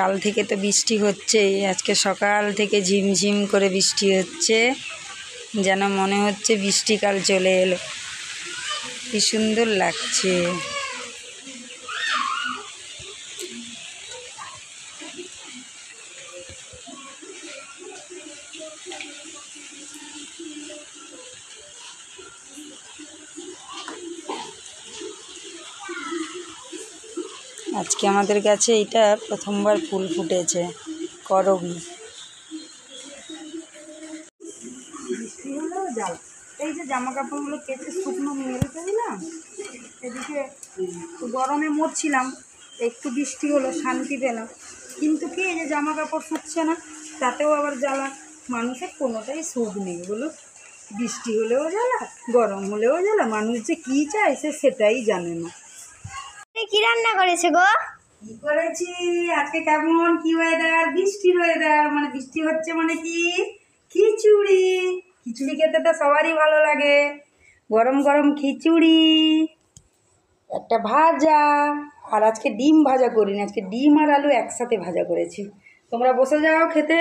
কাল থেকে তো বৃষ্টি হচ্ছে আজকে সকাল থেকে ঝিমঝিম করে বৃষ্টি হচ্ছে। যেন মনে হচ্ছে বৃষ্টিকাল চলে এলো। কি সুন্দর লাগছে। আজকে আমাদের কাছে এটা প্রথমবার ফুল ফুটেছে, করবি। এই যে জামা কাপড়গুলো কেটে শুকনো মেলতে দিলাম, এদিকে গরমে মরছিলাম, একটু বৃষ্টি হলো, শান্তি পেলাম। কিন্তু কি এই যে জামা কাপড় শুকছে না, তাতেও আবার জ্বালা। মানুষের কোনোটাই সুখ নেই বলো। বৃষ্টি হলেও জ্বালা, গরম হলেও জ্বালা, মানুষ যে কী চায় সে সেটাই জানে না। রান্না করেছে গো? কি করেছি? আজকে কেমন? কি ওয়েদার বৃষ্টির ওয়েদার মানে বৃষ্টি হচ্ছে মানে কি? খিচুড়ি। খিচুড়ি খেতে তো সবারই ভালো লাগে। গরম গরম খিচুড়ি, একটা ভাজা, আর আজকে ডিম ভাজা করিনি। আজকে ডিম আর আলু একসাথে ভাজা করেছি। তোমরা বসে যাও খেতে।